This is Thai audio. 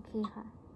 โอเคค่ะ